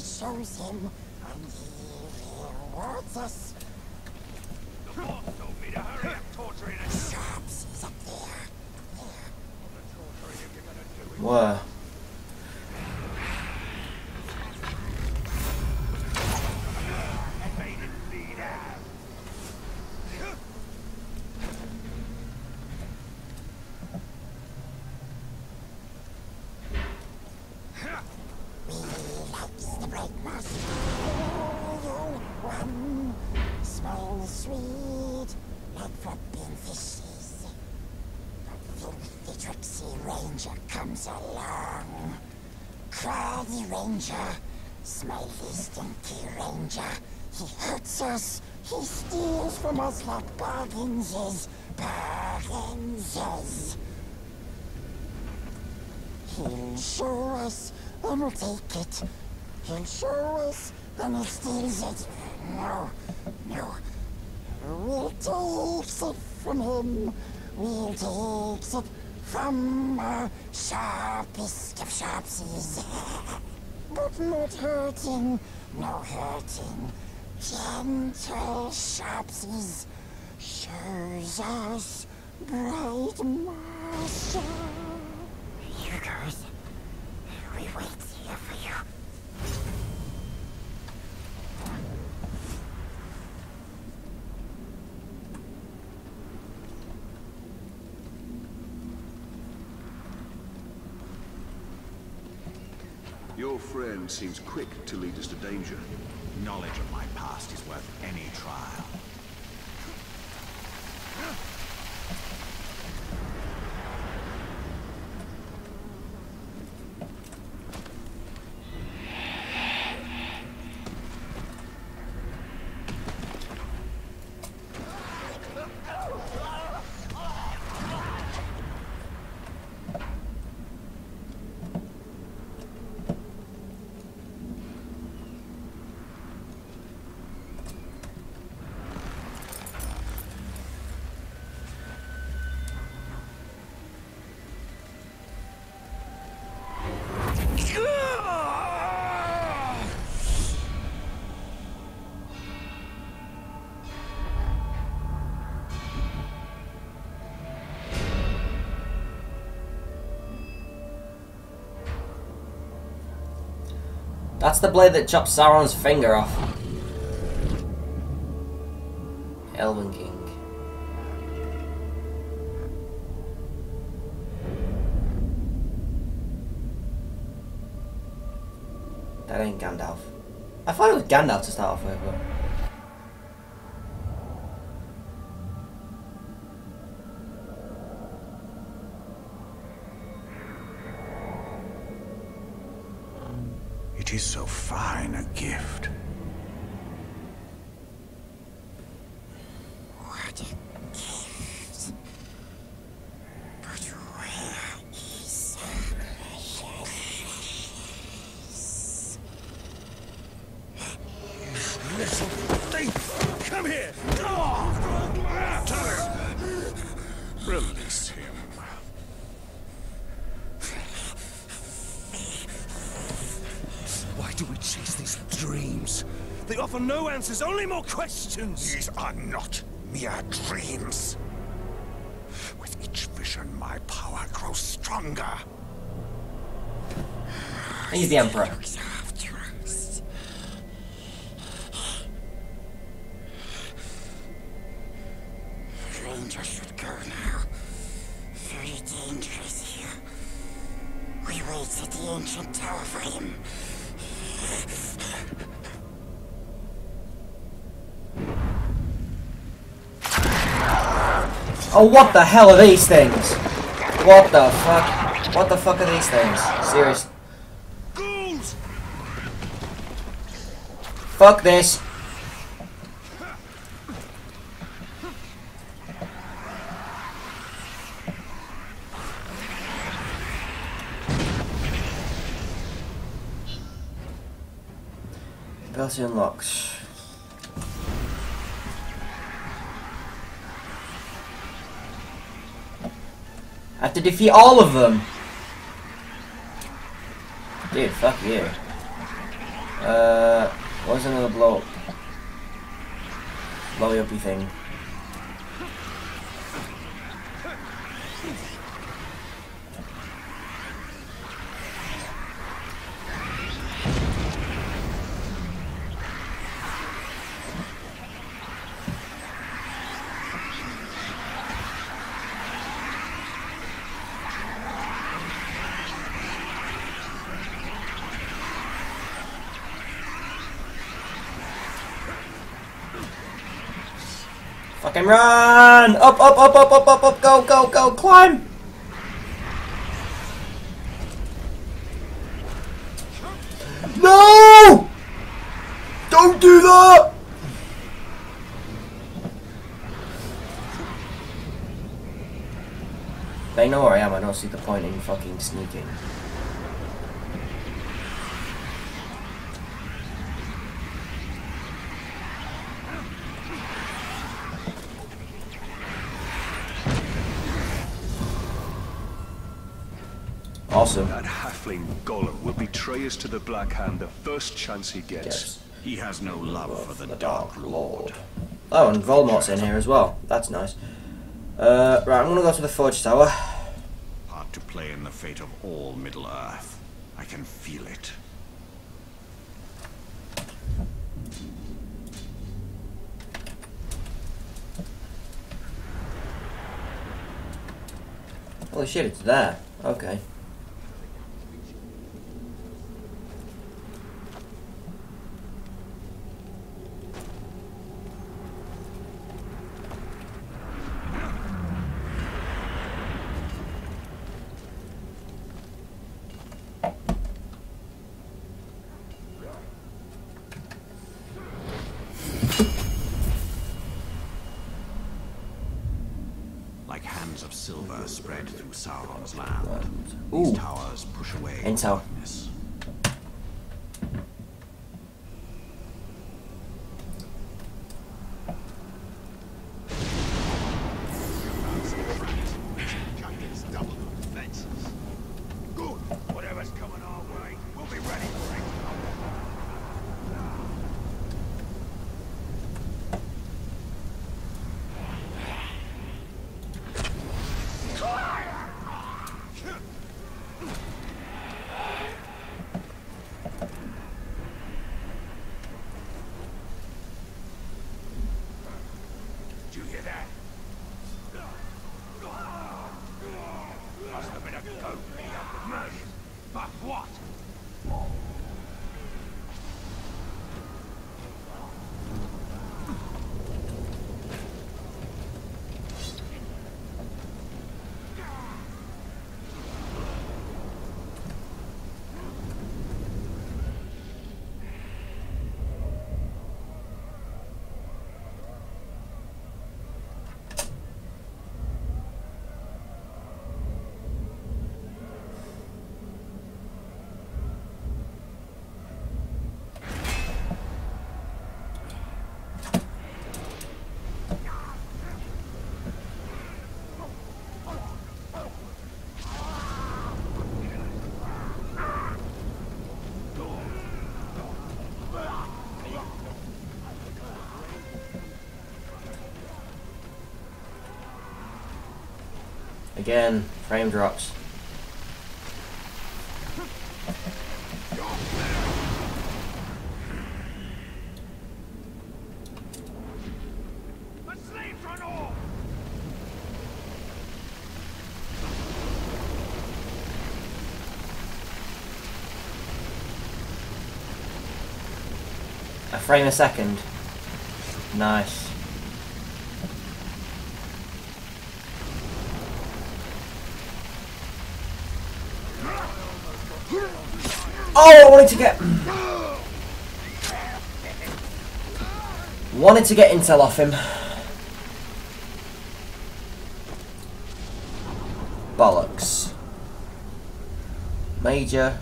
shows him, and he rewards us. The boss told me to hurry up torturing it. Sharps is up there. Where? Made it bleed out. He likes the bright master. One smells sweet, like flipping fishes. A filthy tricksy ranger comes along. Craggy ranger, smelly stinky ranger. He hurts us. He from us bargains is. Bargains. He'll show us and we'll take it. He'll show us and he steals it. No, no. We'll take it from him. We'll take it from our sharpest of sharpsies. but not hurting, no hurting. Gentle sharpsies shows us bright master. Here goes. We wait here for you. Your friend seems quick to lead us to danger. Knowledge of my past is worth any trial. That's the blade that chopped Sauron's finger off. Elven King. That ain't Gandalf. I thought it was Gandalf to start off with, but... Is so fine a gift. What a gift. But where is Precious? Little thief! Come here! Release him. Why do we chase these dreams? They offer no answers, only more questions! These are not mere dreams. With each vision, my power grows stronger. He's the Emperor. Oh, what the hell are these things? What the fuck? What the fuck are these things? Serious. Ghouls! Fuck this. Ability unlocked. Have to defeat all of them. Dude, fuck you. Uh, what's another blow up? Blowy thing. Fucking run! Up, up, up, up, up, up, up, go, go, go, climb! No! Don't do that! They know where I am, I don't see the point in fucking sneaking. Awesome. That halfling Gollum us to the Black Hand the first chance he gets. Yes. He has no love for the Dark Lord. Oh, and Voldemort's in here as well. That's nice. Uh, right, I'm gonna go to the Forge Tower. Part to play in the fate of all Middle Earth. I can feel it. Holy shit, it's there. Okay. Again, frame drops. The slaves run off! A frame a second. Nice. Oh, I wanted to get... wanted to get intel off him. Bollocks. Major.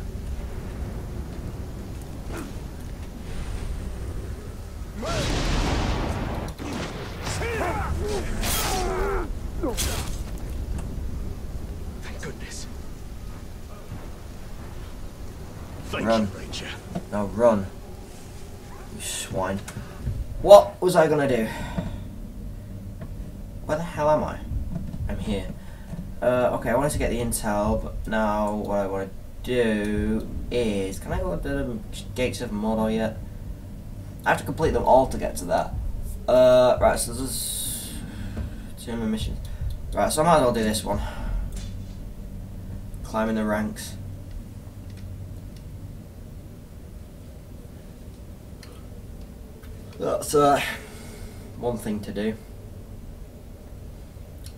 Thank goodness. Thank Run. you, Ranger. Now run. You swine. What was I gonna do? Where the hell am I? I'm here. Uh, okay, I wanted to get the intel, but now what I want to do is... Can I go to the Gates of Mordor yet? I have to complete them all to get to that. Uh, right, so there's two more missions. Right, so I might as well do this one. Climbing the ranks. That's uh, one thing to do.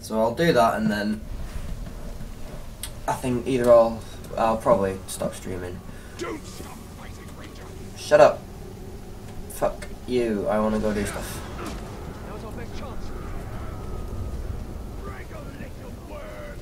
So I'll do that and then I think either I'll I'll probably stop streaming. Don't stop fighting, Ranger. Shut up. Fuck you. I want to go do stuff. Now's our best chance. Break a little word.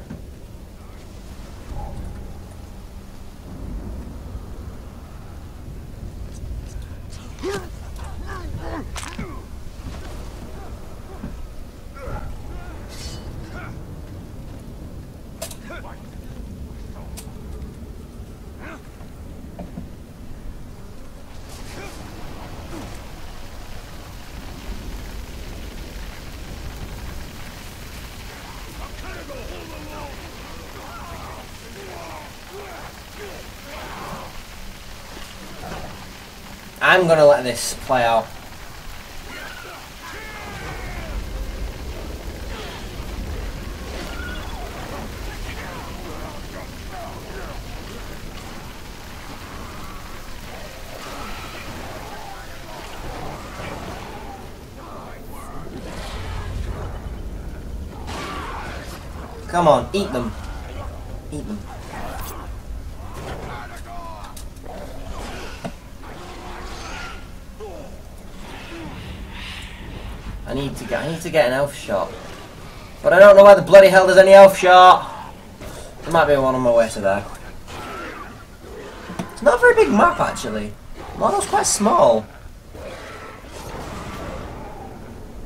I'm gonna let this play out. Come on, eat them. Eat them. I need to get I need to get an elf shot. But I don't know where the bloody hell there's any elf shot. There might be one on my way to there. It's not a very big map actually. Model's quite small.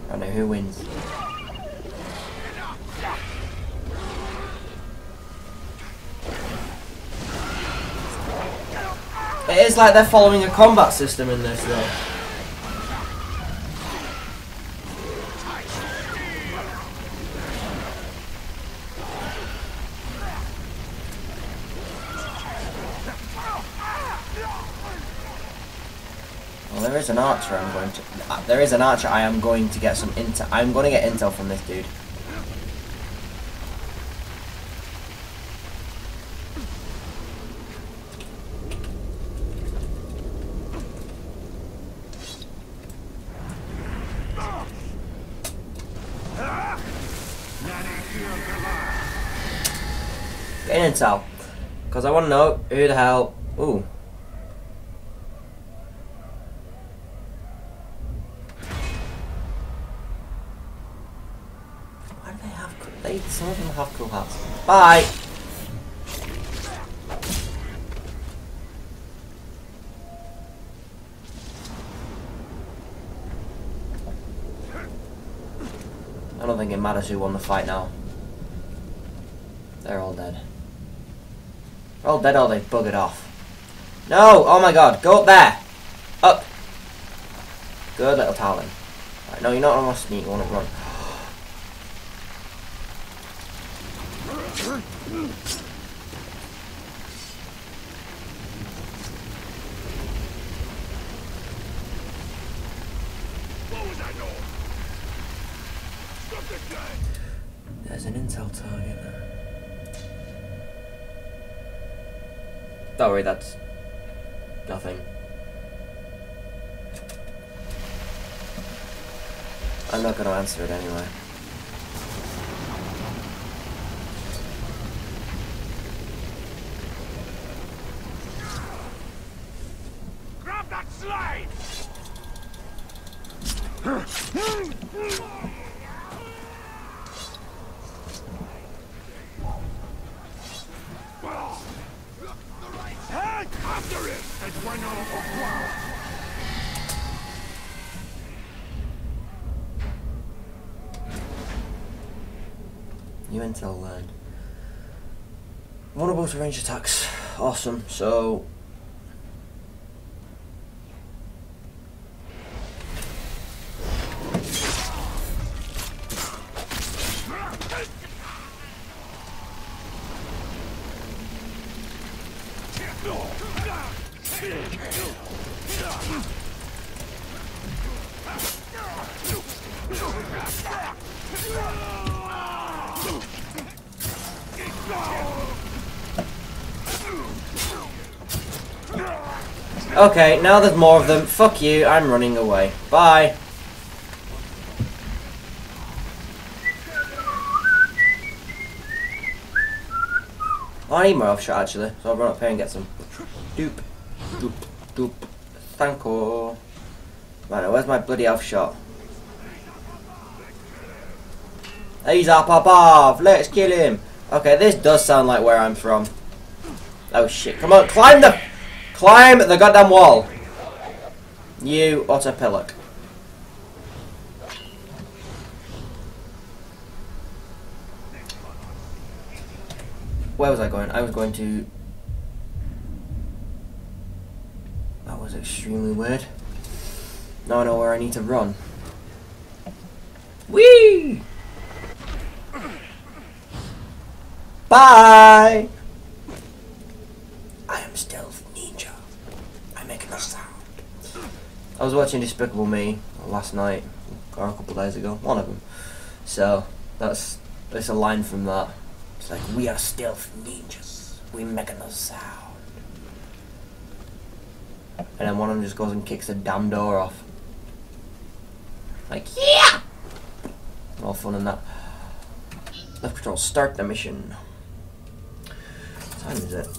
I don't know who wins. It is like they're following a combat system in this though. Well, there is an archer I'm going to... Uh, there is an archer I am going to get some intel... I'm going to get intel from this dude. Get intel. Because I want to know who the hell... Ooh. Why do they have... cool- They, some of them have cool hats. Bye! I don't think it matters who won the fight now. They're all dead. They're all dead or they've buggered off. No! Oh my god, go up there! Up! Good little Talon. Right, no, you're not on sneak, you want to run. What was that noise? Stop this guy! There's an intel target there. That's nothing. I'm not gonna answer it anyway. Grab that slide! Intel learned. Vulnerable to range attacks. Awesome. So. Okay, now there's more of them. Fuck you, I'm running away. Bye. Oh, I need more elf shot actually, so I'll run up here and get some. Doop, doop, doop. Thank you. Right, where's my bloody elf shot? He's up above. Let's kill him. Okay, this does sound like where I'm from. Oh shit! Come on, climb the, climb the goddamn wall. You utter pillock. Where was I going? I was going to. That was extremely weird. Now I know where I need to run. Whee! Bye! I am Ninja. I was watching Despicable Me last night, or a couple of days ago, one of them. So, that's, that's a line from that. It's like, we are Stealth Ninjas. We make no sound. And then one of them just goes and kicks the damn door off. Like, yeah! All fun and that. Left control, start the mission. What time is it?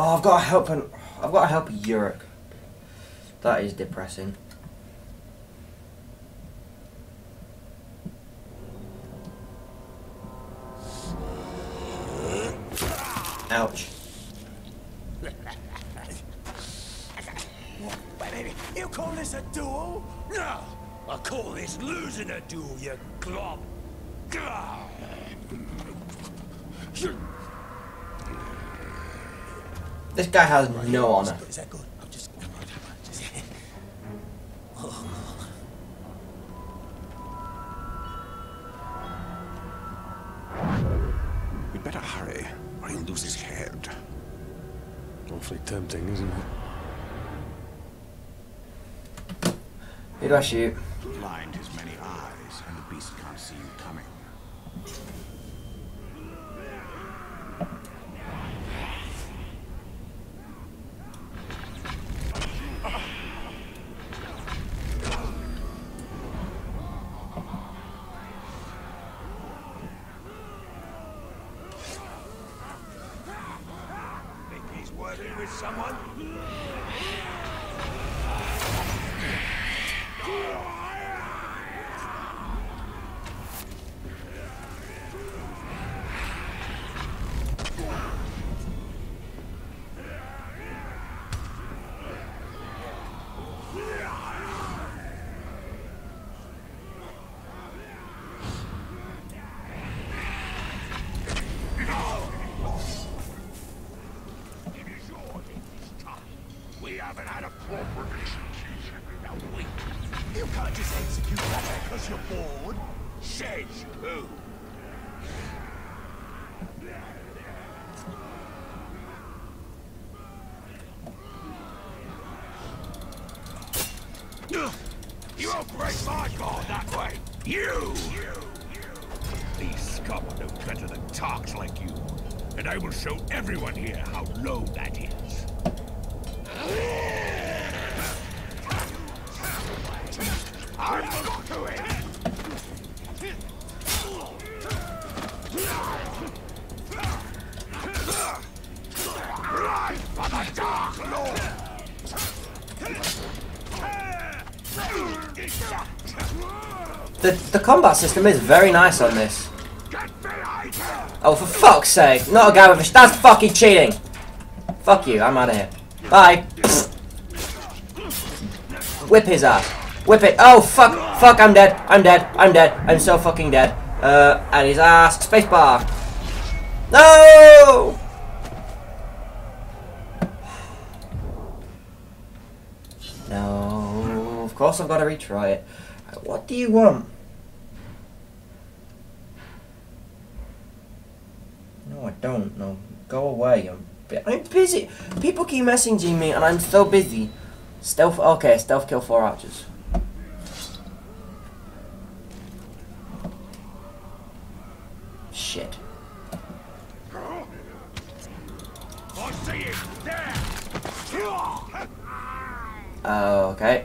Oh, I've got to help an, I've got to help Yurik. That is depressing. Ouch. Wait baby. You call this a duel? No! I call this losing a duel, you glob! Gah! This guy has no honor. Is that good? I'm just... just We'd better hurry, or he'll lose his head. Awfully tempting, isn't it? Who do I shoot? Blind his many eyes, and the beast can't see you coming. Think he's working with someone? We haven't had a proper execution. You can't just execute that because you're bored. Says who? You won't break my guard that way. You! These scum are no better than tarks like you. And I will show everyone here how low that is. Combat system is very nice on this. Oh, for fuck's sake. Not a guy with a... That's fucking cheating. Fuck you. I'm out of here. Bye. Whip his ass. Whip it. Oh, fuck. Fuck, I'm dead. I'm dead. I'm dead. I'm so fucking dead. Uh, and his ass. Spacebar. No! No. Of course I've got to retry it. What do you want? Don't know. Go away. I'm, bu- I'm busy. People keep messaging me and I'm so busy. Stealth. Okay, stealth kill four archers. Shit. I see it! There! Uh, okay.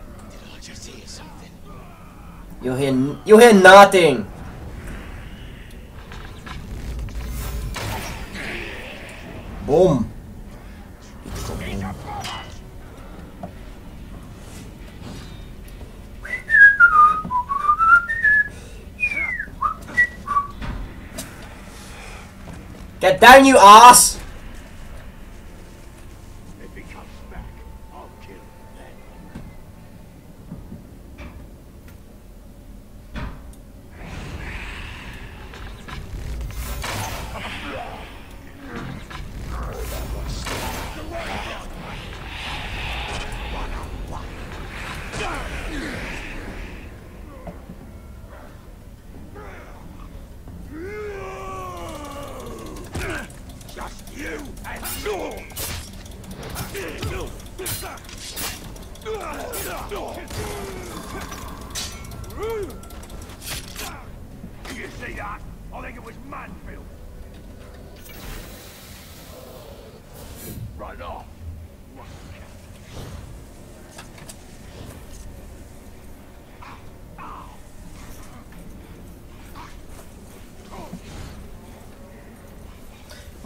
I just hear something. You hear. You hear nothing. Boom. Get down, you ass!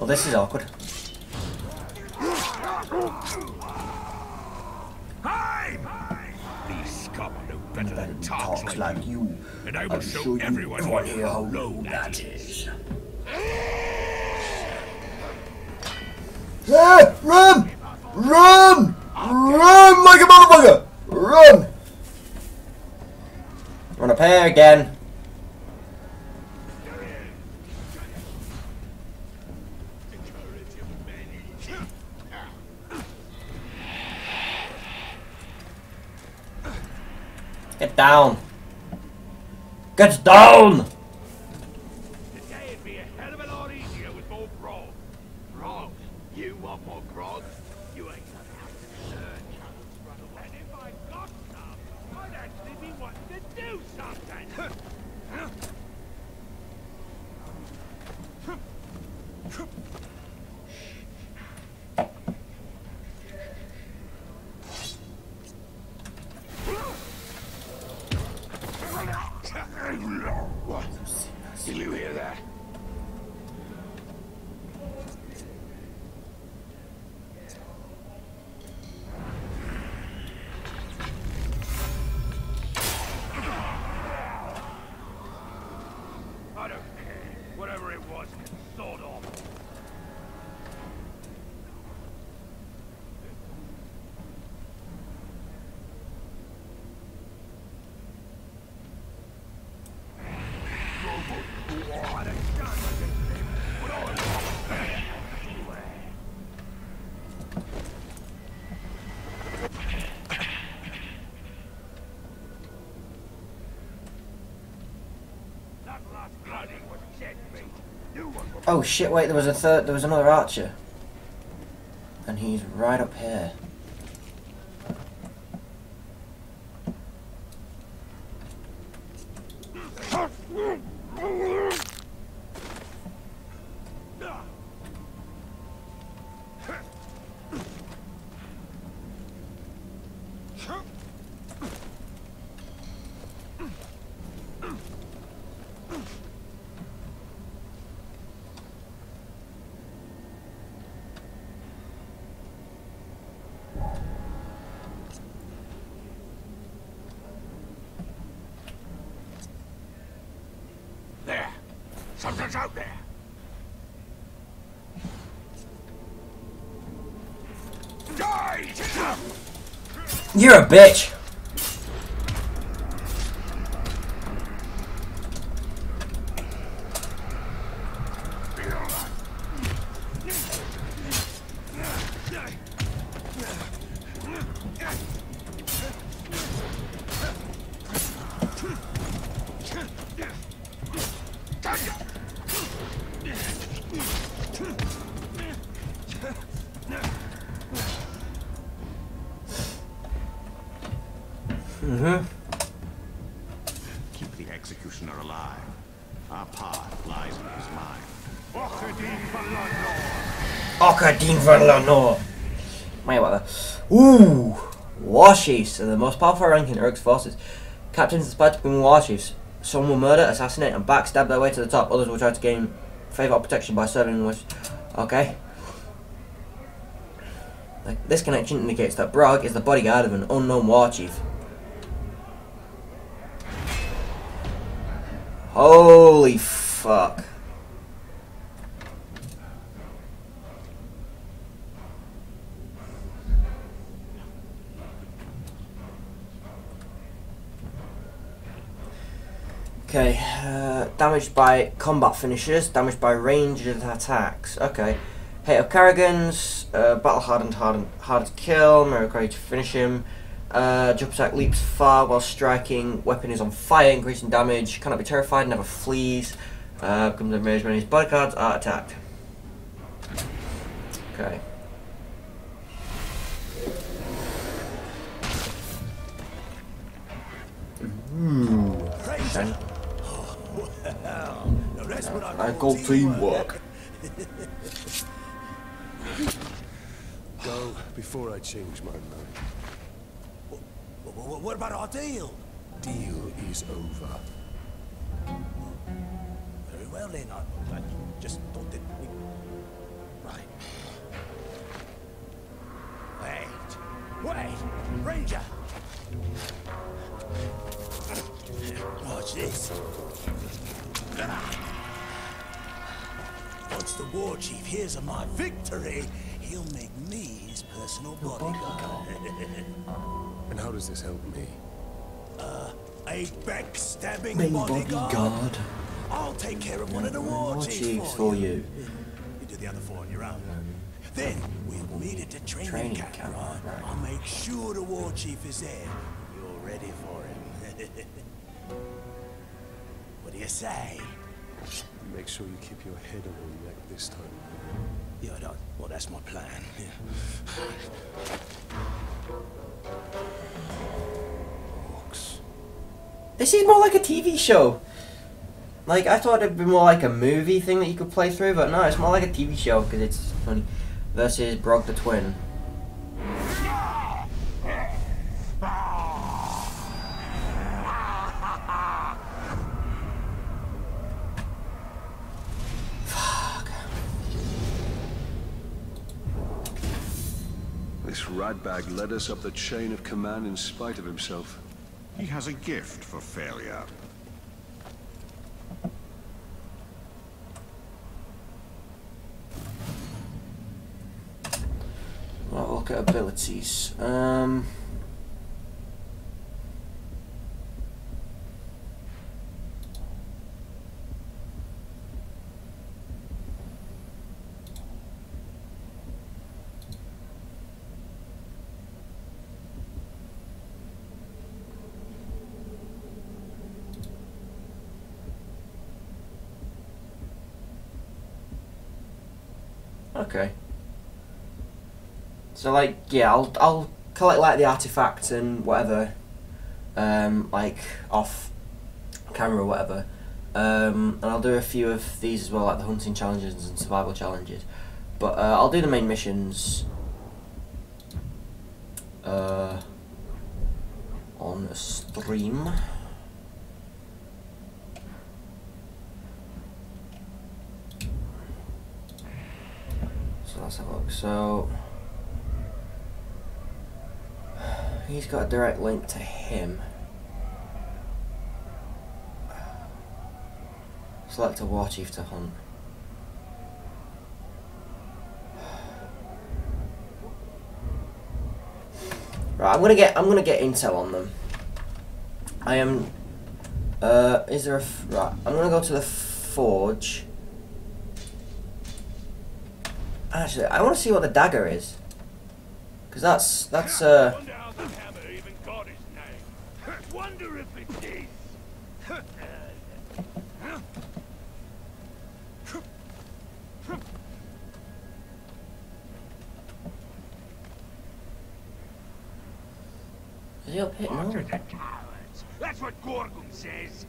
Well, this is awkward. Hey! These scum are no better than tarks like, you. you. And I will show, everyone here how low that is. Yeah, run! Run! Run like a motherfucker! Run! Run up here again. Get down. Get down! Today'd be a hell of a lot easier with more grog. Grog? You want more grog? You ain't gonna have to search. And if I got some, I'd actually be wanting to do something. What? Did you hear that? I don't care. Whatever it was, can sort off. That last bloody was checkmate. You one was Oh shit, wait, there was a third, there was another archer. And he's right up here. there. Something's out there. Die! You're a bitch! Okadin Vanlanor. Wait, what the? Ooh! Warchiefs are the most powerful rank in Uruk's forces. Captains aspire to become warchiefs. Some will murder, assassinate, and backstab their way to the top. Others will try to gain favour or protection by serving with. Okay. This connection indicates that Brog is the bodyguard of an unknown war chief. Holy fuck. Okay, uh, damaged by combat finishers, damaged by ranged attacks. Okay. Hate of Karagans, uh, battle hardened, hardened, hard to kill, Mercury to finish him. Uh, jump attack leaps far while striking, weapon is on fire, increasing damage, cannot be terrified, never flees. Uh, becomes amazed when his bodyguards are attacked. Okay. Okay. Now that's what I I call teamwork. Go before I change my mind. What about our deal? Deal is over. Very well then. I, I just thought that we... Right. Wait. Wait. Ranger. Watch this. Once the war chief hears of my victory, he'll make me his personal bodyguard. And how does this help me? Uh, a backstabbing Main bodyguard. bodyguard. I'll take care of one of the war, War chiefs chiefs for for you. you. You do the other four on your own. Then we'll meet at the training, Training camp. camp, right? right. I'll make sure the war chief is there. You're ready for him. what do you say? Make sure you keep your head on your neck this time. Yeah, I don't. Well, that's my plan. Yeah. This is more like a TV show. Like I thought it'd be more like a movie thing that you could play through, but no, it's more like a TV show because it's funny. Versus Brog the Twin. Ratbag led us up the chain of command in spite of himself. He has a gift for failure. Right, look at abilities. Um. Okay. So like yeah, I'll I'll collect like the artifacts and whatever, um, like off camera or whatever, um, and I'll do a few of these as well, like the hunting challenges and survival challenges. But uh, I'll do the main missions. Uh, on a stream. Let's have a look. So he's got a direct link to him. Select a war chief to hunt. Right, I'm gonna get I'm gonna get intel on them. I am. Uh, is there a right? I'm gonna go to the forge. Actually, I want to see what the dagger is. Cause that's that's uh. Wonder how the hammer even got his name. Wonder if it. Is he up here? No. Watch the town. That's what Gorgon says.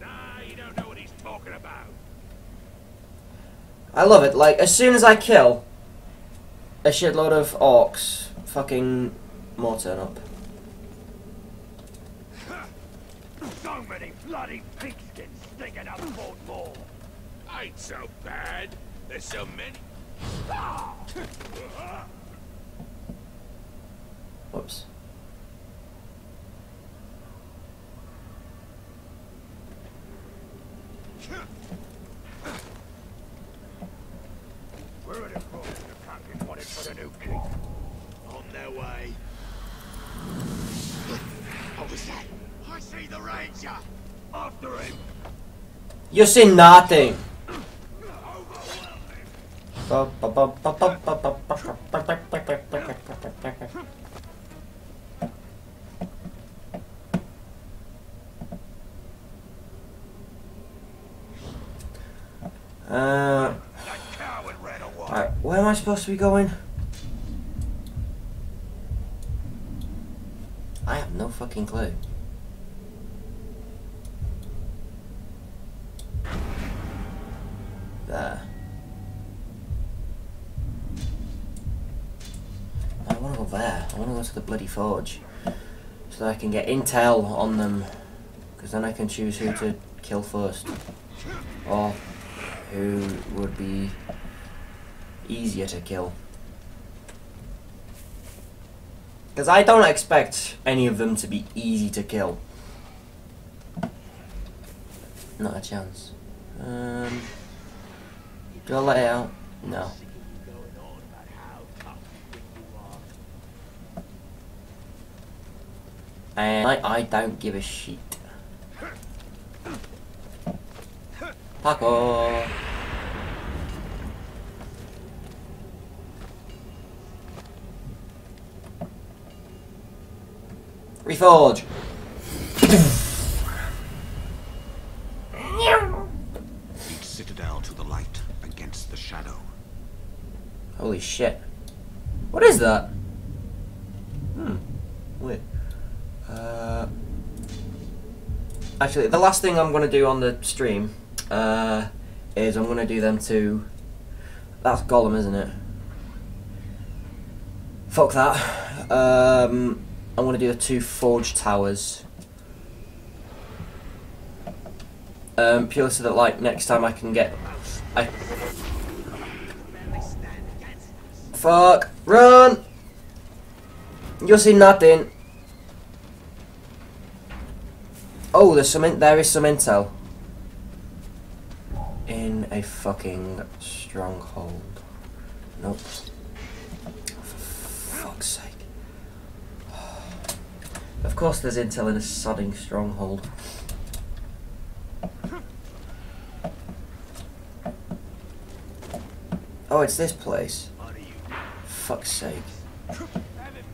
Nah, you don't know what he's talking about. I love it. Like, as soon as I kill a shitload of orcs, fucking more turn up. So many bloody pigskins sticking up Fort Moor. Ain't so bad. There's so many. Ah! Whoops. Where are the folks the captain wanted for the new king? On their way. What was that? I see the ranger. After him. You see nothing. Uh, where am I supposed to be going? I have no fucking clue. There. I want to go there. I want to go to the bloody forge. So that I can get intel on them. Because then I can choose who to kill first. Or who would be easier to kill. Because I don't expect any of them to be easy to kill. Not a chance. Um, do I let it out? No. And I, I don't give a shit. Paco! Reforge! Each citadel to the light against the shadow. Holy shit. What is that? Hmm. Weird. Uh, actually, the last thing I'm going to do on the stream uh, is I'm going to do them to. That's Gollum, isn't it? Fuck that. Um, I'm going to do the two Forge Towers. Um, purely so that, like, next time I can get. I Fuck! Run! You'll see nothing. Oh, there's some. In there is some intel. In a fucking stronghold. Nope. For fuck's sake. Of course, there's intel in a sodding stronghold. Oh, it's this place. Fuck's sake. Haven't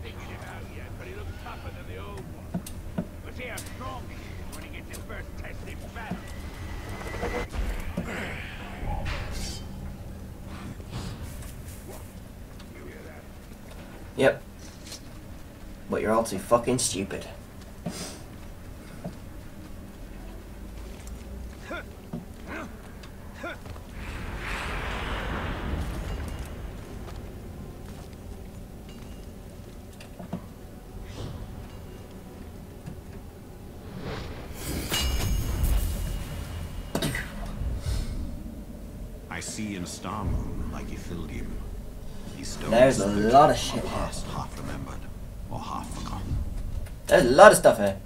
figured him out yet, but he looks tougher than the old one. We'll see how strong he is when he gets his first test in battle. You hear that? Yep. But you're all too fucking stupid. I see in Star Moon like Ithildin. These stones There's a lot of shit past half remembered or half. There's a lot of stuff here.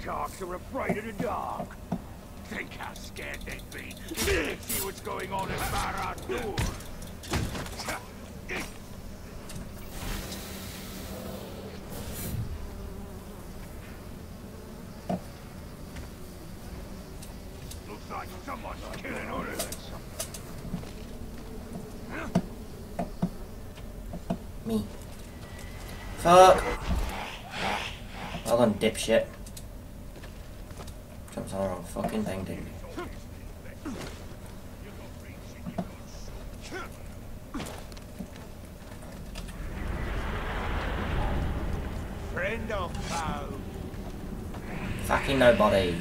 Stupid are afraid of the dark. Think how scared they'd be see what's going on in Barad-dûr. Looks like someone's killing others. Me. Fuck! Well done, dipshit. Jumps on the wrong fucking thing, didn't? Friend or foe? Fucking nobody.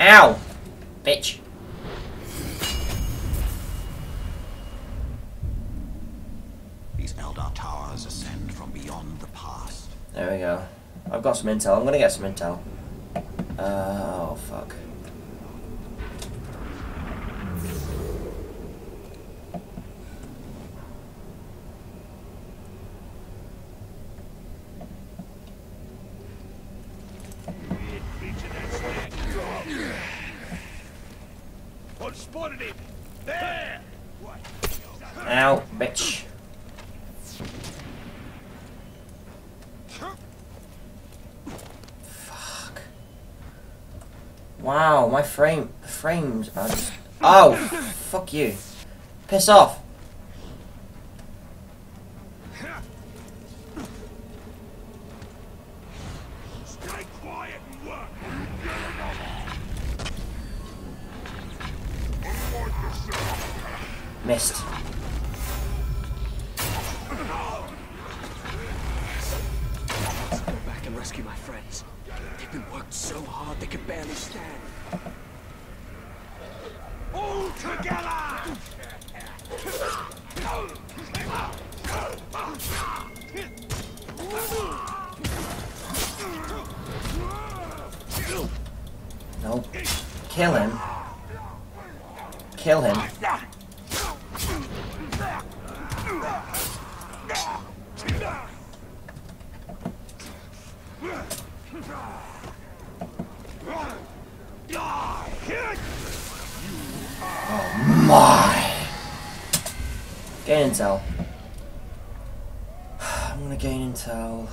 Ow! Bitch. These Eldar towers ascend from beyond the past. There we go. I've got some intel. I'm gonna get some intel. Uh, oh, fuck. I've spotted him! There! Ow, bitch. Fuck. Wow, my frame frames are just Oh fuck you. Piss off. Nope. Kill him. Kill him. Oh my! Gain intel. I'm gonna gain intel.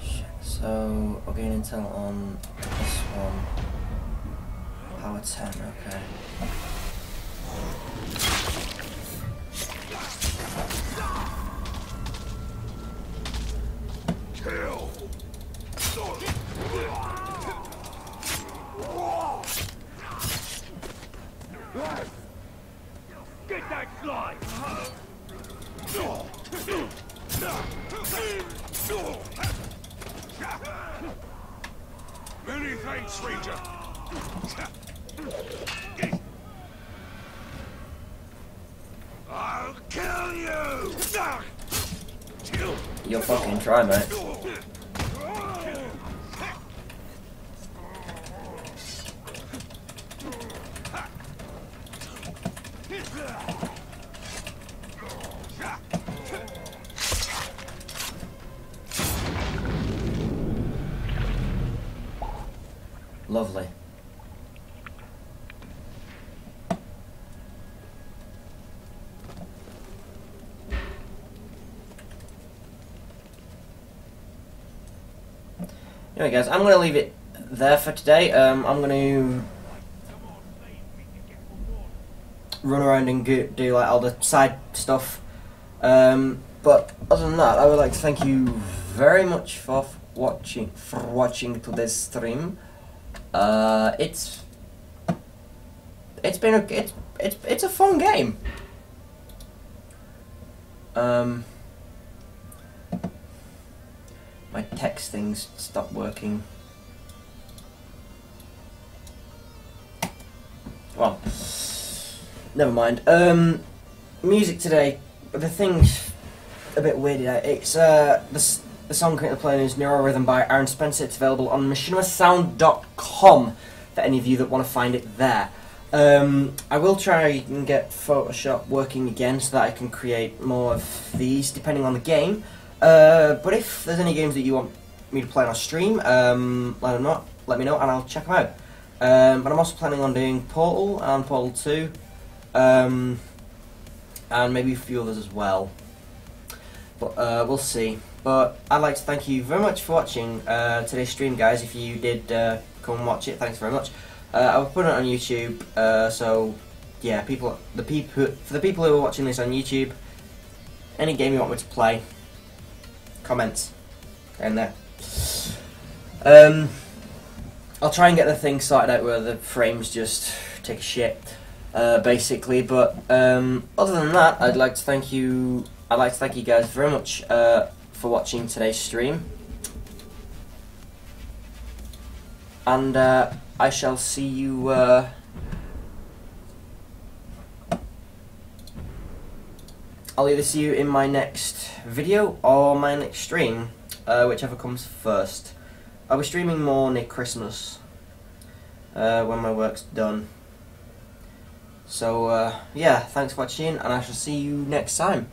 Shit. So I'll gain intel on Um, oh, one. Power 10, okay. Kill! Get that guy! Many thanks, Ranger. I'll kill you! You'll fucking try, mate. Lovely. Anyway, guys, I'm going to leave it there for today. Um, I'm going to run around and go, do like all the side stuff. Um, but other than that, I would like to thank you very much for watching for watching today's stream. Uh, it's it's been a it's it's it's a fun game. Um, my text things stopped working. Well, never mind. Um, music today. The thing's a bit weirded out. It's uh the the song currently playing is Neuro Rhythm by Aaron Spencer. It's available on machinimasound.com for any of you that want to find it there. Um, I will try and get Photoshop working again so that I can create more of these depending on the game. Uh, but if there's any games that you want me to play on a stream, um, let, them know, let me know and I'll check them out. Um, but I'm also planning on doing Portal and Portal 2. Um, and maybe a few others as well. But uh, we'll see. But I'd like to thank you very much for watching uh, today's stream, guys. If you did uh, come and watch it, thanks very much. Uh, I'll put it on YouTube, uh, so yeah, people, the people, for the people who are watching this on YouTube, any game you want me to play, comments down there. Um, I'll try and get the thing sorted out where the frames just take a shit, uh, basically. But um, other than that, I'd like to thank you. I'd like to thank you guys very much uh, for watching today's stream, and uh, I shall see you. Uh, I'll either see you in my next video or my next stream, uh, whichever comes first. I'll be streaming more near Christmas uh, when my work's done. So, uh, yeah, thanks for watching, and I shall see you next time.